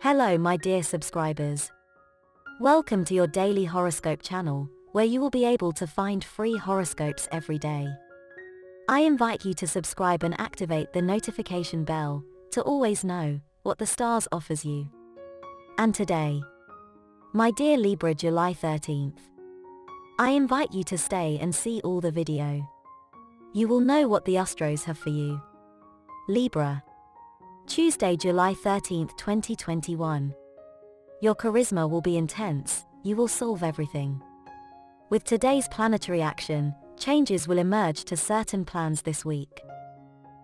Hello my dear subscribers. Welcome to your daily horoscope channel, where you will be able to find free horoscopes every day. I invite you to subscribe and activate the notification bell, to always know what the stars offers you. And today, my dear Libra July 13th, I invite you to stay and see all the video. You will know what the Astros have for you. Libra. Tuesday, July 13, 2021. Your charisma will be intense, you will solve everything. With today's planetary action, changes will emerge to certain plans this week.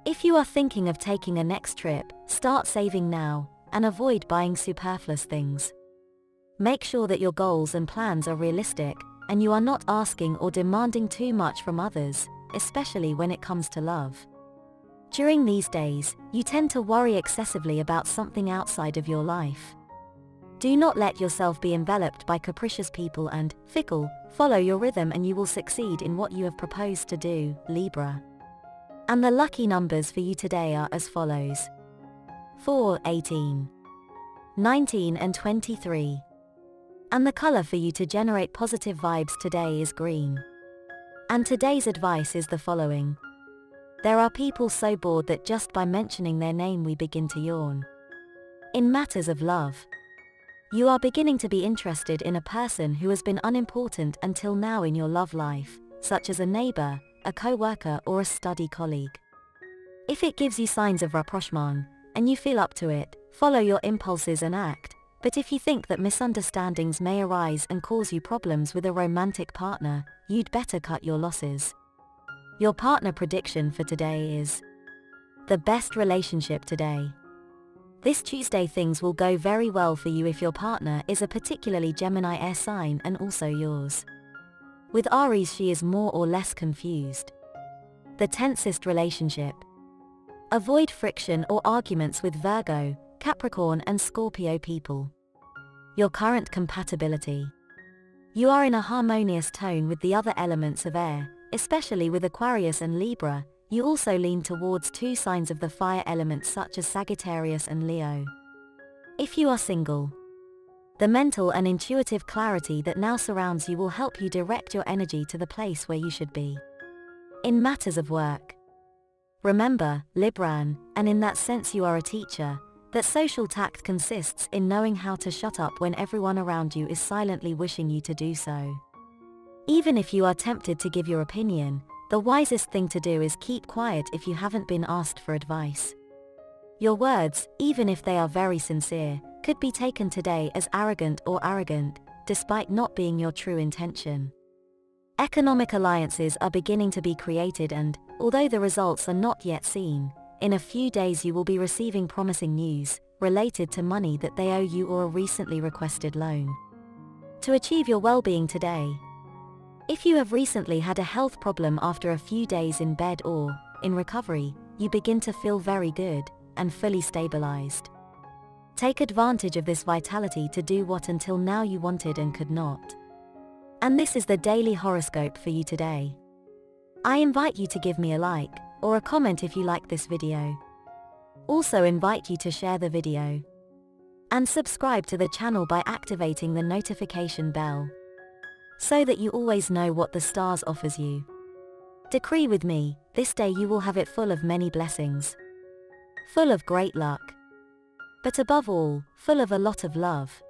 If you are thinking of taking a next trip, start saving now, and avoid buying superfluous things. Make sure that your goals and plans are realistic, and you are not asking or demanding too much from others, especially when it comes to love. During these days, you tend to worry excessively about something outside of your life. Do not let yourself be enveloped by capricious people and, fickle, follow your rhythm and you will succeed in what you have proposed to do, Libra. And the lucky numbers for you today are as follows. 4, 18, 19 and 23. And the color for you to generate positive vibes today is green. And today's advice is the following. There are people so bored that just by mentioning their name we begin to yawn. In matters of love, you are beginning to be interested in a person who has been unimportant until now in your love life, such as a neighbor, a co-worker or a study colleague. If it gives you signs of rapprochement, and you feel up to it, follow your impulses and act, but if you think that misunderstandings may arise and cause you problems with a romantic partner, you'd better cut your losses. Your partner prediction for today is the best relationship today. This Tuesday things will go very well for you if your partner is a particularly Gemini air sign and also yours. With Aries she is more or less confused. The tensest relationship. Avoid friction or arguments with Virgo, Capricorn and Scorpio people. Your current compatibility. You are in a harmonious tone with the other elements of air, especially with Aquarius and Libra, you also lean towards two signs of the fire element such as Sagittarius and Leo. If you are single, the mental and intuitive clarity that now surrounds you will help you direct your energy to the place where you should be. In matters of work, remember, Libran, and in that sense you are a teacher, that social tact consists in knowing how to shut up when everyone around you is silently wishing you to do so. Even if you are tempted to give your opinion, the wisest thing to do is keep quiet if you haven't been asked for advice. Your words, even if they are very sincere, could be taken today as arrogant or arrogant, despite not being your true intention. Economic alliances are beginning to be created and, although the results are not yet seen, in a few days you will be receiving promising news, related to money that they owe you or a recently requested loan. To achieve your well-being today, if you have recently had a health problem after a few days in bed or, in recovery, you begin to feel very good and fully stabilized. Take advantage of this vitality to do what until now you wanted and could not. And this is the daily horoscope for you today. I invite you to give me a like, or a comment if you like this video. Also invite you to share the video. And subscribe to the channel by activating the notification bell so that you always know what the stars offers you. Decree with me, this day you will have it full of many blessings. Full of great luck. But above all, full of a lot of love.